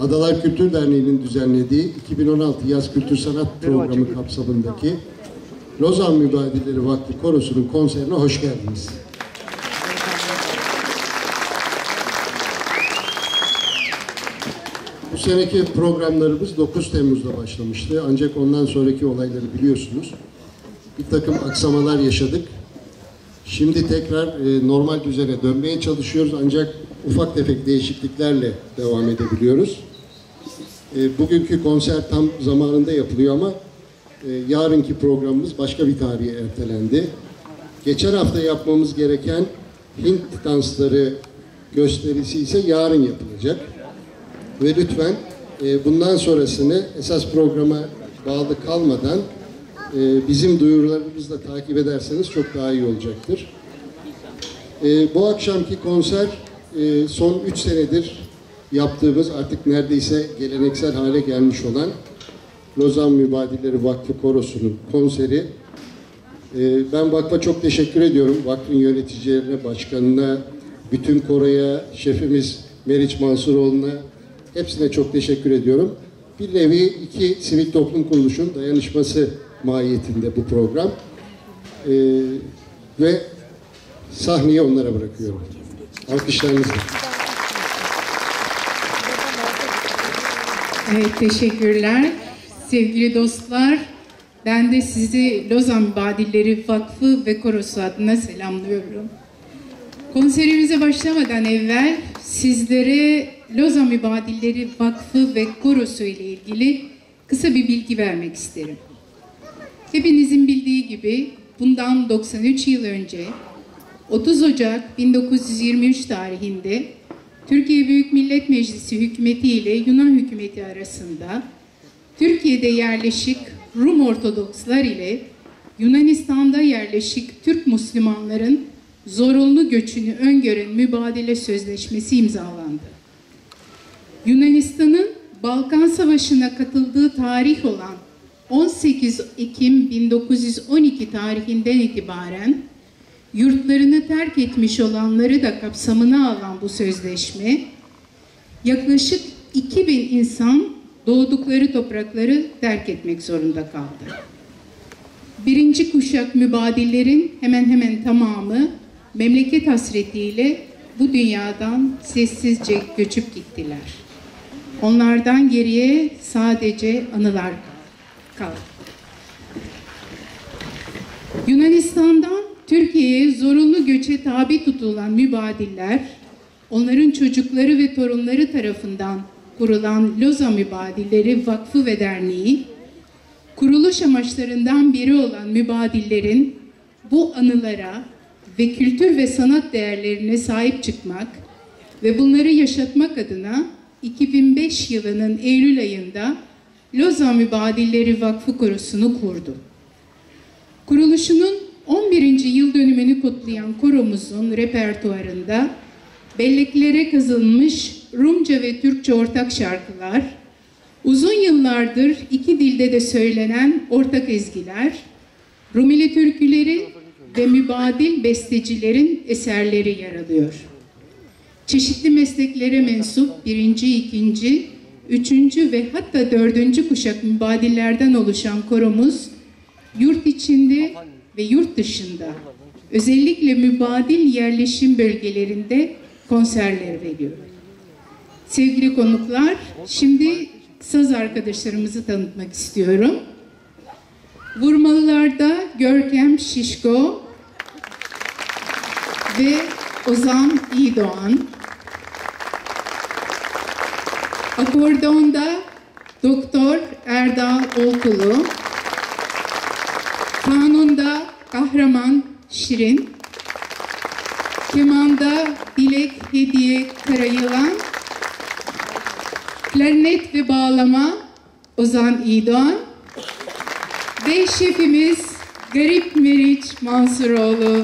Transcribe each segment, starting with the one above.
Adalar Kültür Derneği'nin düzenlediği 2016 Yaz Kültür Sanat Programı kapsamındaki Lozan Mübadilleri Vakfı Korosu'nun konserine hoş geldiniz. Bu seneki programlarımız 9 Temmuz'da başlamıştı. Ancak ondan sonraki olayları biliyorsunuz. Bir takım aksamalar yaşadık. Şimdi tekrar e, normal düzene dönmeye çalışıyoruz ancak ufak tefek değişikliklerle devam edebiliyoruz. E, bugünkü konser tam zamanında yapılıyor ama e, yarınki programımız başka bir tarihe ertelendi. Geçen hafta yapmamız gereken Hint dansları gösterisi ise yarın yapılacak. Ve lütfen e, bundan sonrasını esas programa bağlı kalmadan e, bizim duyurularımızla takip ederseniz çok daha iyi olacaktır. E, bu akşamki konser e, son 3 senedir yaptığımız artık neredeyse geleneksel hale gelmiş olan Lozan Mübadilleri Vakfı Korosu'nun konseri. E, ben vakfa çok teşekkür ediyorum. Vakfın yöneticilerine, başkanına, bütün koroya, şefimiz Meriç Mansuroğlu'na hepsine çok teşekkür ediyorum. Bir nevi iki sivil toplum kuruluşun dayanışması mahiyetinde bu program. E, ve sahneyi onlara bırakıyorum. Alkışlarınızla. Evet, teşekkürler. Sevgili dostlar, ben de sizi Lozan Mübadilleri Vakfı ve Korosu adına selamlıyorum. Konserimize başlamadan evvel sizlere Lozan Mübadilleri Vakfı ve Korosu ile ilgili kısa bir bilgi vermek isterim. Hepinizin bildiği gibi bundan 93 yıl önce 30 Ocak 1923 tarihinde Türkiye Büyük Millet Meclisi hükümeti ile Yunan hükümeti arasında Türkiye'de yerleşik Rum Ortodokslar ile Yunanistan'da yerleşik Türk Müslümanların zorunlu göçünü öngören mübadele sözleşmesi imzalandı. Yunanistan'ın Balkan Savaşı'na katıldığı tarih olan 18 Ekim 1912 tarihinden itibaren yurtlarını terk etmiş olanları da kapsamına alan bu sözleşme, yaklaşık 2000 insan doğdukları toprakları terk etmek zorunda kaldı. Birinci kuşak mübadillerin hemen hemen tamamı memleket hasretiyle bu dünyadan sessizce göçüp gittiler. Onlardan geriye sadece anılar kaldı. Yunanistan'dan Türkiye'ye zorunlu göçe tabi tutulan mübadiller, onların çocukları ve torunları tarafından kurulan Loza Mübadilleri Vakfı ve Derneği, kuruluş amaçlarından biri olan mübadillerin bu anılara ve kültür ve sanat değerlerine sahip çıkmak ve bunları yaşatmak adına 2005 yılının Eylül ayında Loza Mübadilleri Vakfı Korosu'nu kurdu. Kuruluşunun 11. yıl dönümünü kutlayan koromuzun repertuarında belleklere kazınmış Rumca ve Türkçe ortak şarkılar, uzun yıllardır iki dilde de söylenen ortak ezgiler, Rumeli türküleri ve mübadil bestecilerin eserleri yer alıyor. Çeşitli mesleklere mensup birinci, ikinci, üçüncü ve hatta dördüncü kuşak mübadillerden oluşan koromuz, yurt içinde ve yurt dışında özellikle mübadil yerleşim bölgelerinde konserler veriyor. Sevgili konuklar, şimdi saz arkadaşlarımızı tanıtmak istiyorum. Vurmalılarda Görkem Şişko ve Ozan İdoğan. Akordeonda Doktor Erdal Olkulu. Kahraman Şirin. Kemanda Dilek Hediye Karayılan. Klarnet ve bağlama Ozan İdoğan. Ve şefimiz Garip Meriç Mansuroğlu.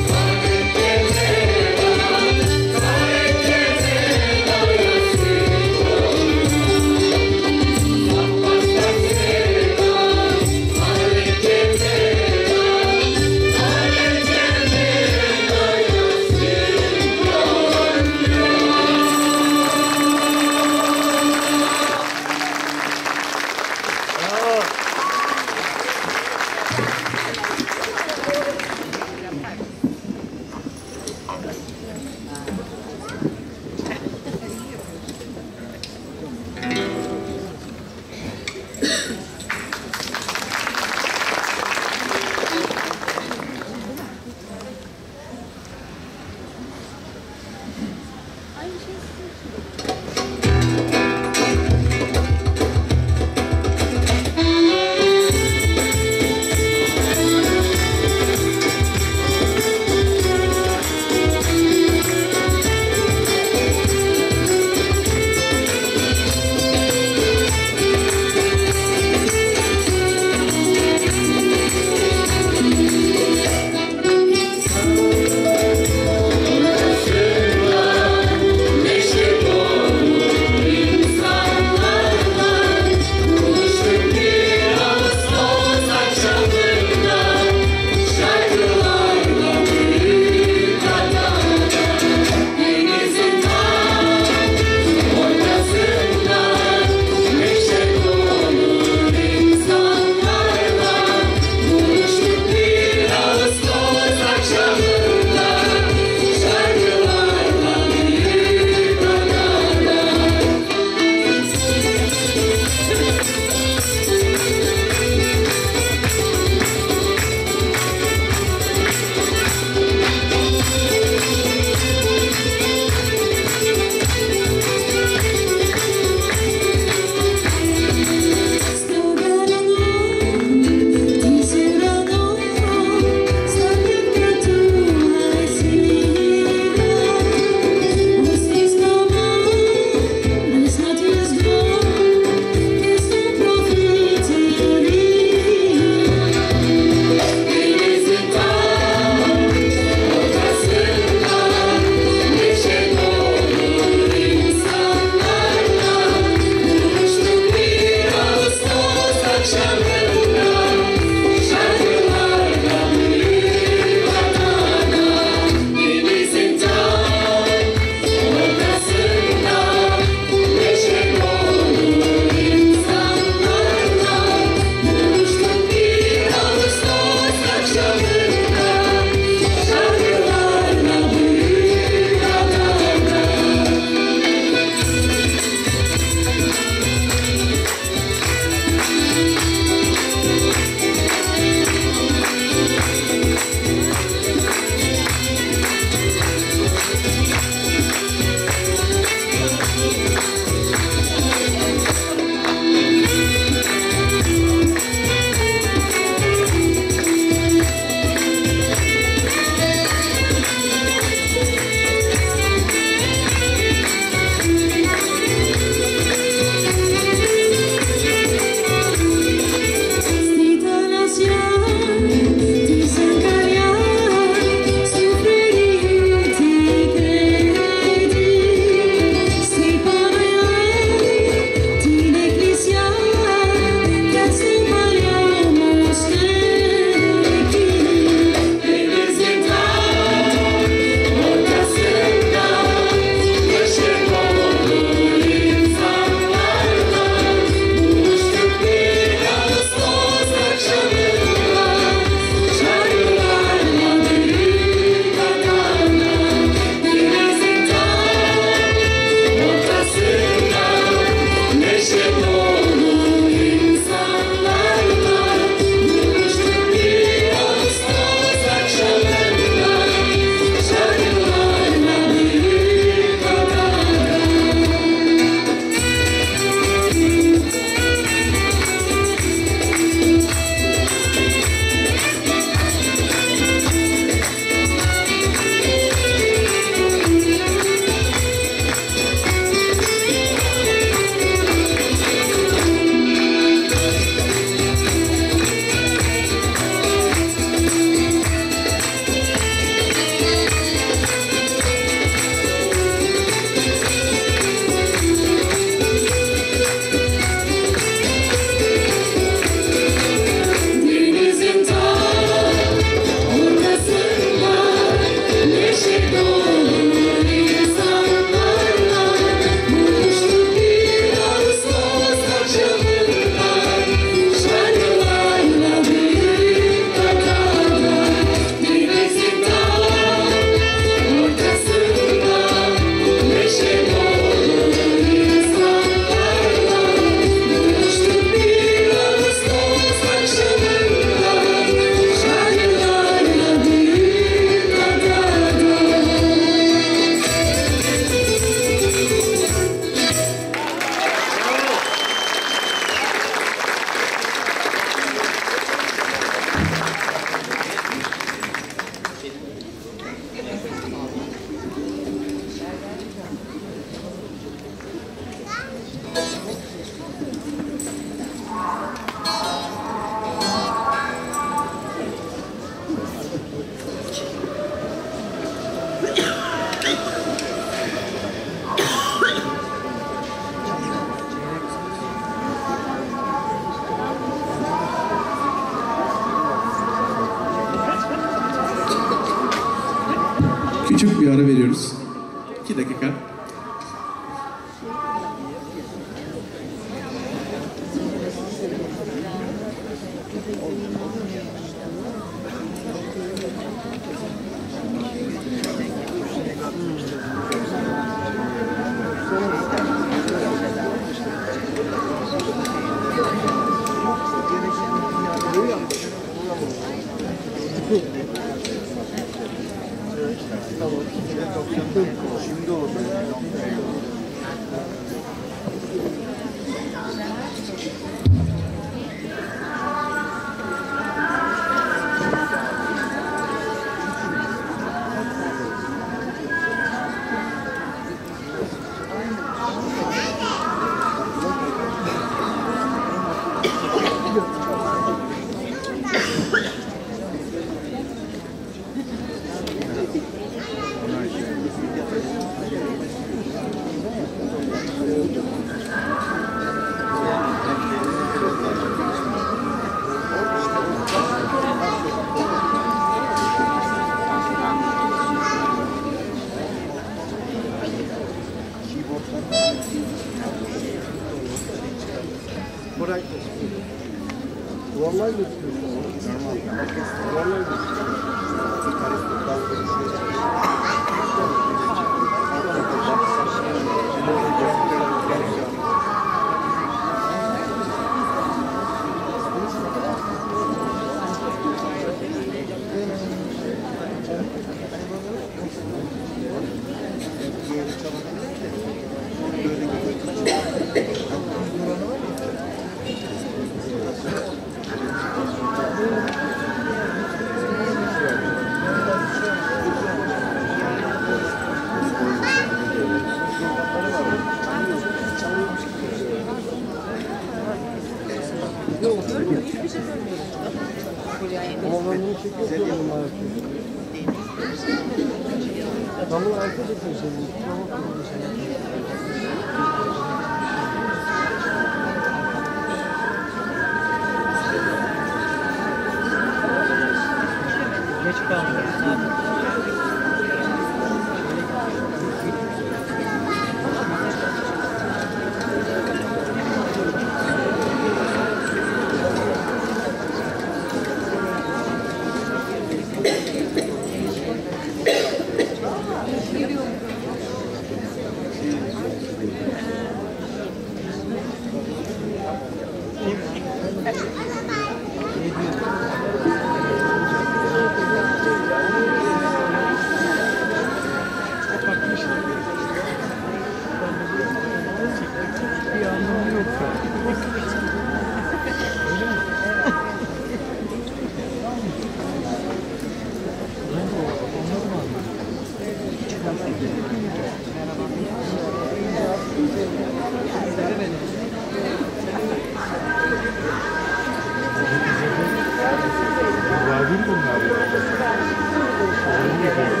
进入俄罗斯的。速度传递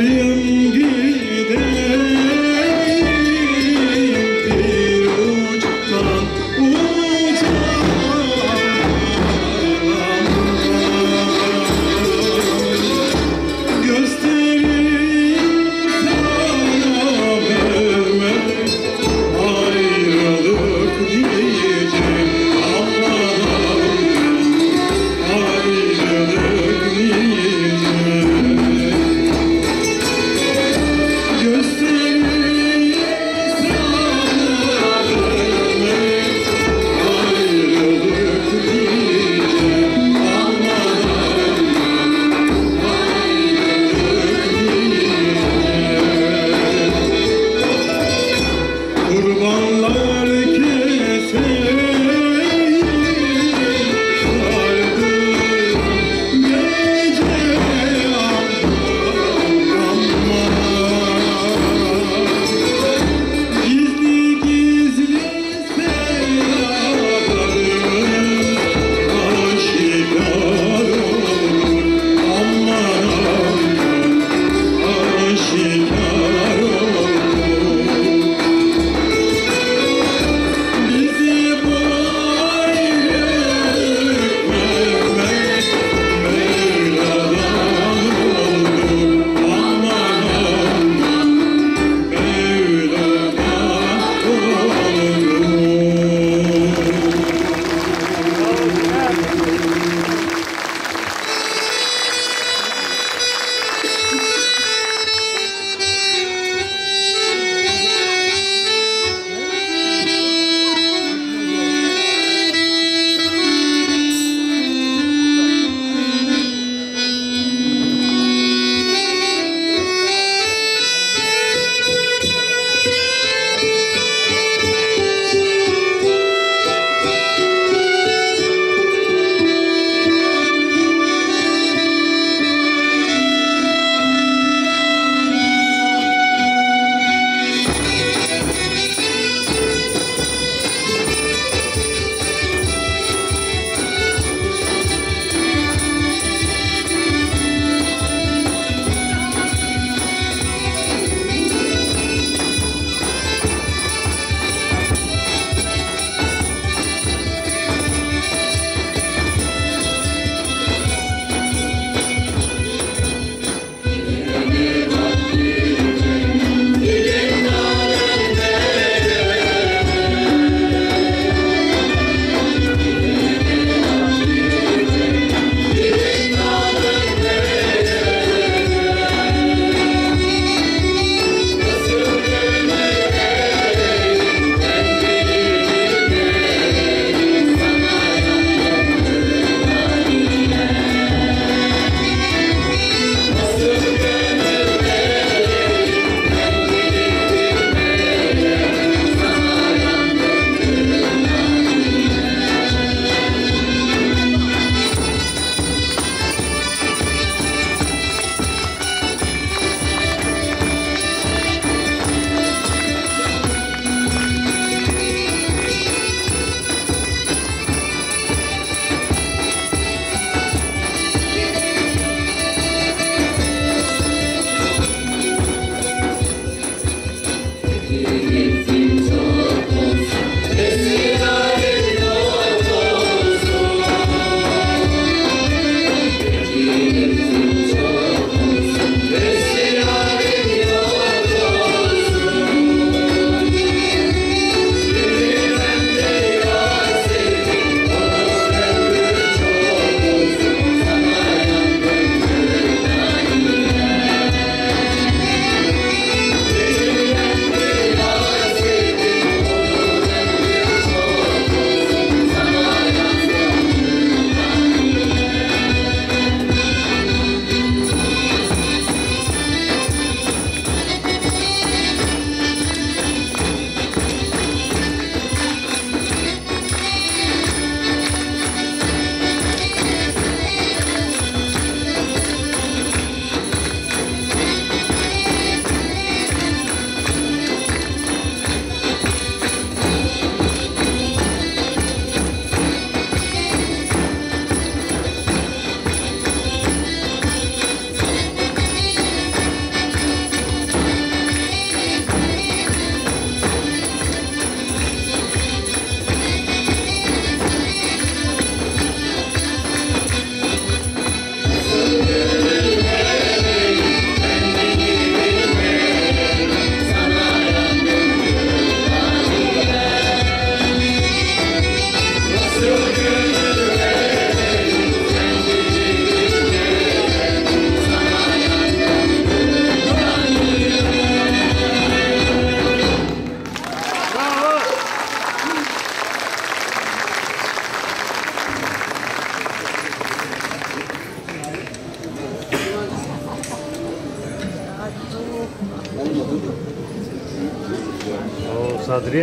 Yeah.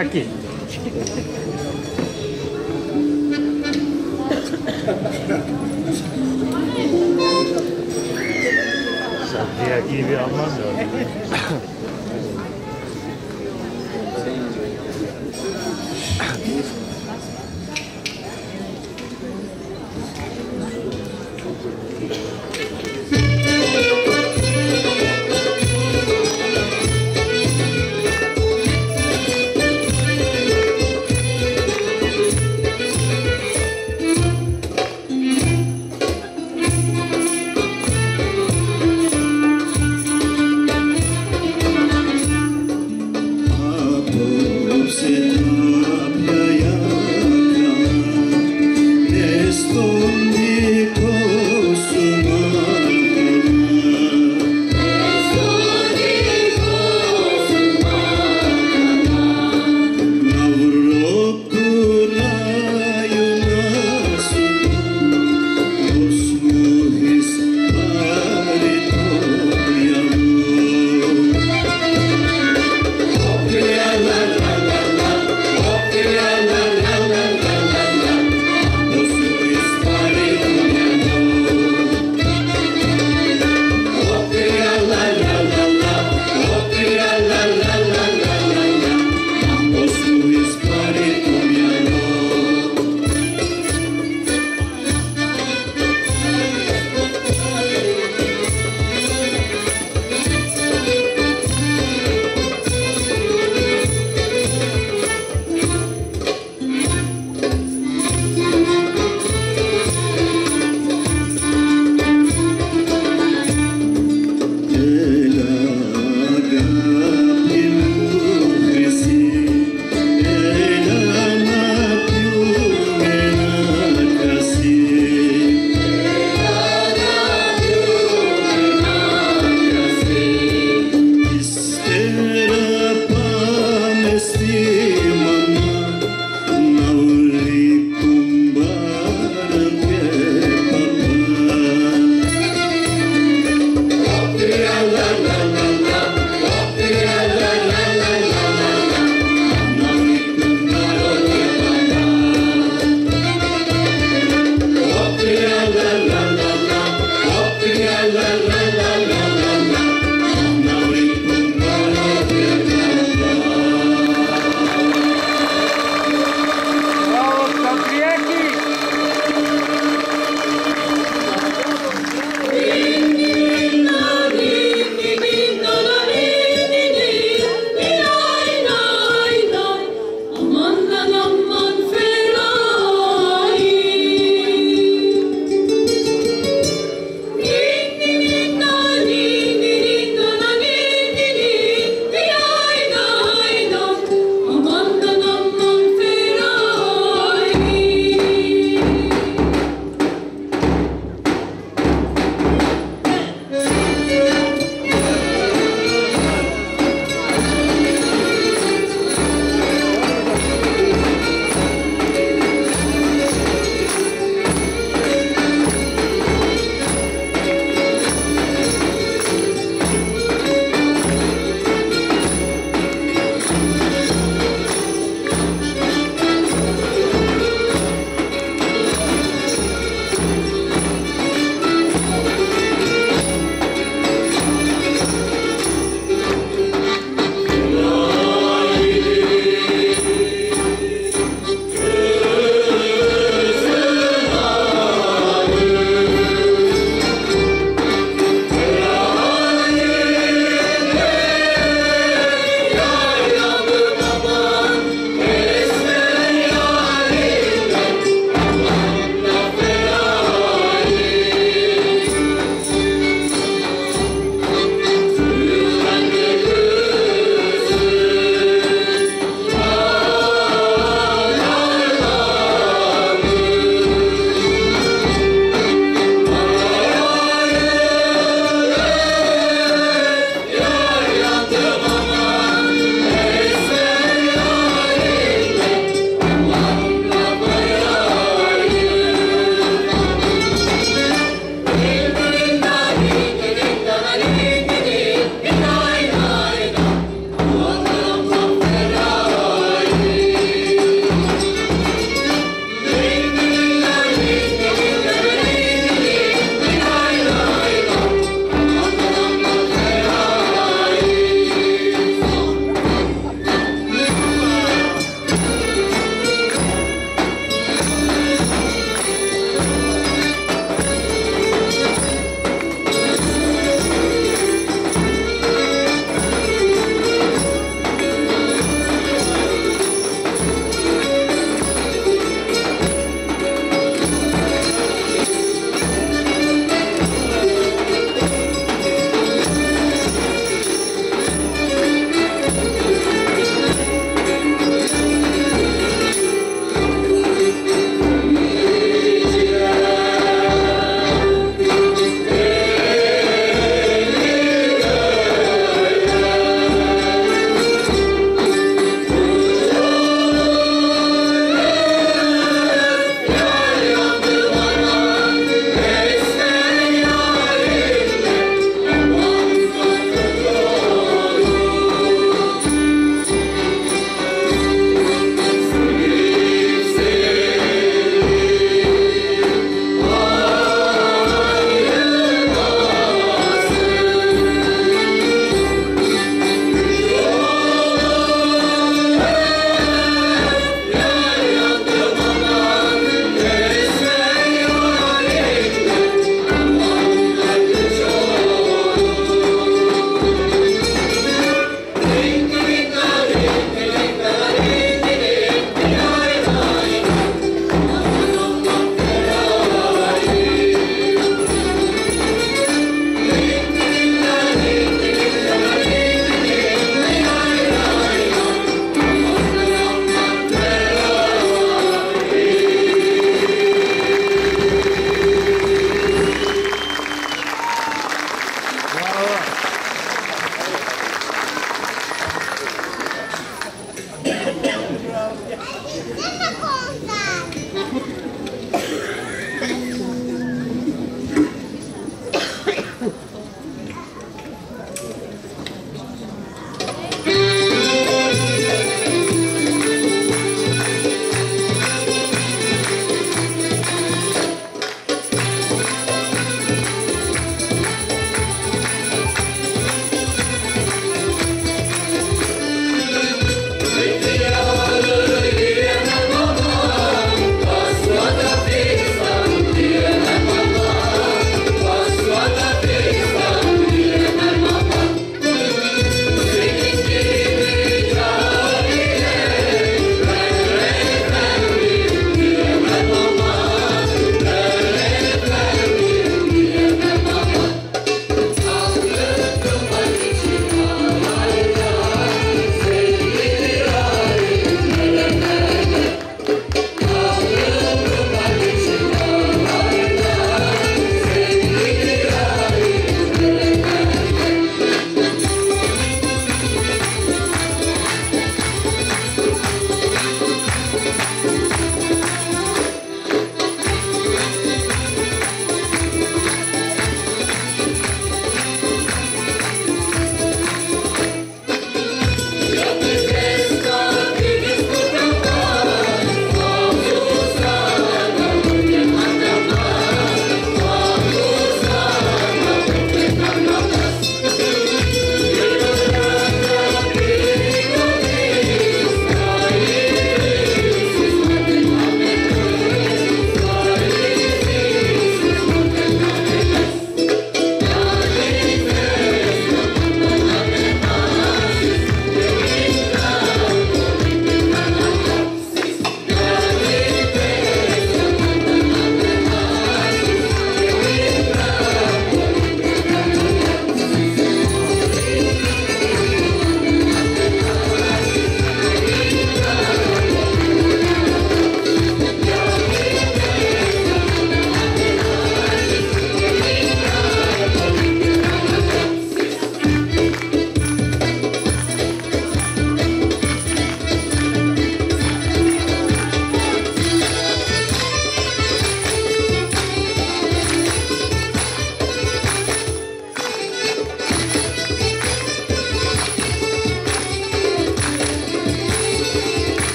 aqui.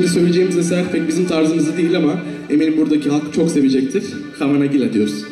Söyleyeceğimiz eser pek bizim tarzımızda değil ama eminim buradaki halk çok sevecektir. Kavanagila diyoruz.